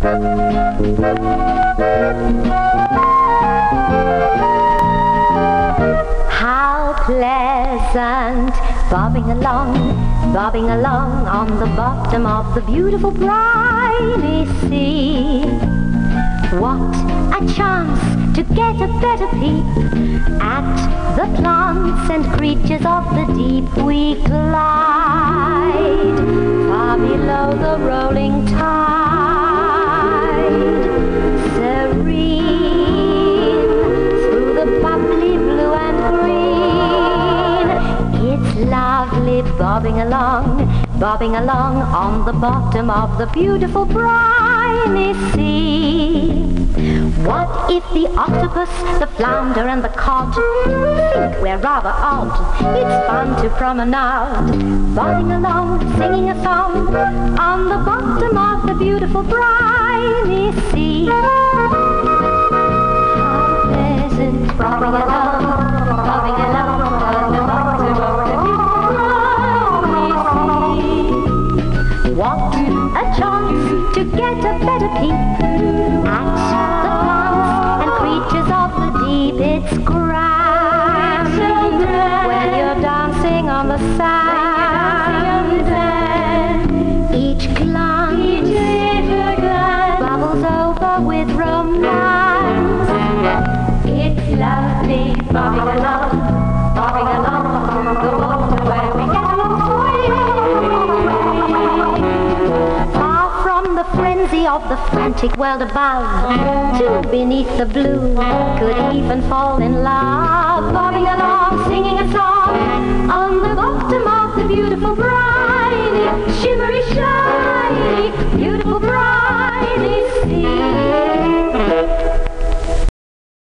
How pleasant bobbing along, bobbing along on the bottom of the beautiful briny sea. What a chance to get a better peep at the plants and creatures of the deep. We glide far below the rolling tide, lovely bobbing along, bobbing along on the bottom of the beautiful briny sea. What if the octopus, the flounder and the cod think we're rather odd? It's fun to promenade, bobbing along, singing a song on the bottom of the beautiful briny sea. To get a better peep at the plants and creatures of the deep. It's grand when you're dancing on the sand. Each glance bubbles over with romance. It's lovely bobbing along, of the frantic world above, two beneath the blue could even fall in love. Bobbing along, singing a song on the bottom of the beautiful briny, shimmery, shiny,